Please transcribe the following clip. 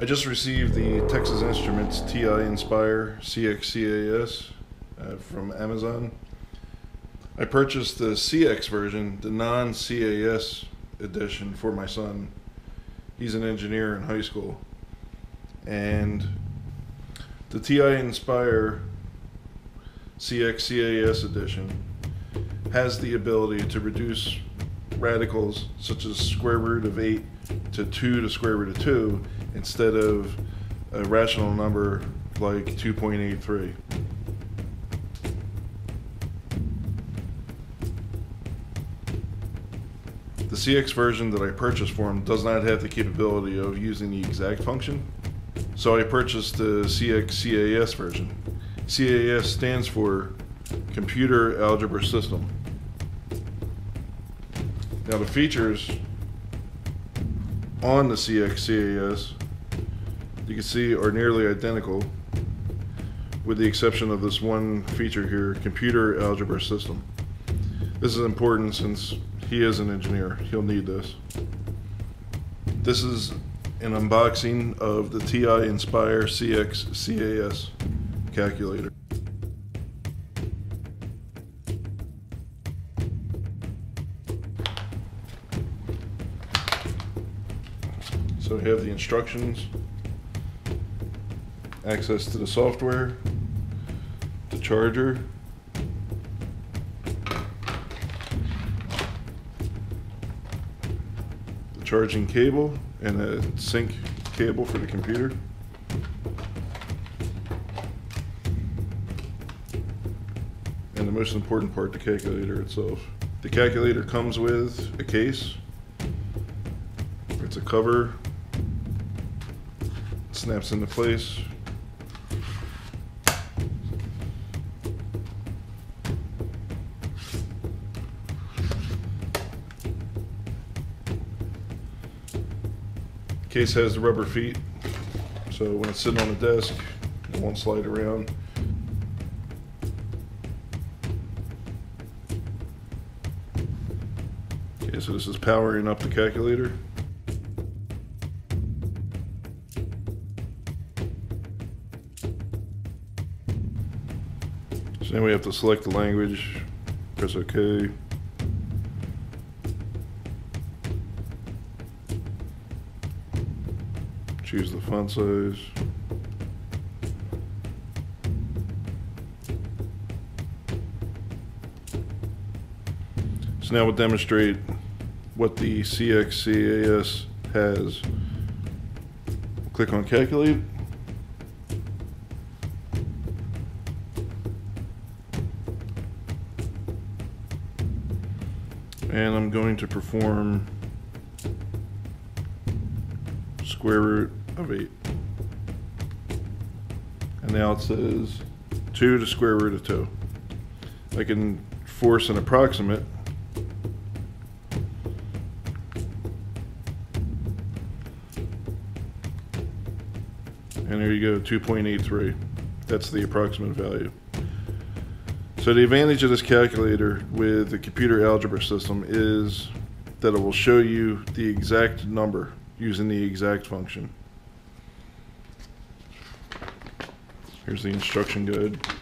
I just received the Texas Instruments TI-Nspire CXCAS uh, from Amazon. I purchased the CX version, the non CAS edition for my son. He's an engineer in high school. And the TI-Nspire CXCAS edition has the ability to reduce radicals such as square root of 8 to 2 to square root of 2 instead of a rational number like 2.83. The CX version that I purchased for him does not have the capability of using the exact function, so I purchased the CX CAS version. CAS stands for Computer Algebra System. Now the features on the CXCAS you can see are nearly identical with the exception of this one feature here, computer algebra system. This is important since he is an engineer. He'll need this. This is an unboxing of the TI-Nspire CX CAS calculator. So we have the instructions, access to the software, the charger, the charging cable, and a sync cable for the computer. And the most important part, the calculator itself. The calculator comes with a case. It's a cover snaps into place. Case has the rubber feet, so when it's sitting on the desk, it won't slide around. Okay, so this is powering up the calculator. So now we have to select the language, press OK. Choose the font size. So now we'll demonstrate what the CXCAS has. Click on calculate. and I'm going to perform square root of 8. And now it says 2 to square root of 2. I can force an approximate. And there you go, 2.83. That's the approximate value. So the advantage of this calculator with the computer algebra system is that it will show you the exact number using the exact function. Here's the instruction guide.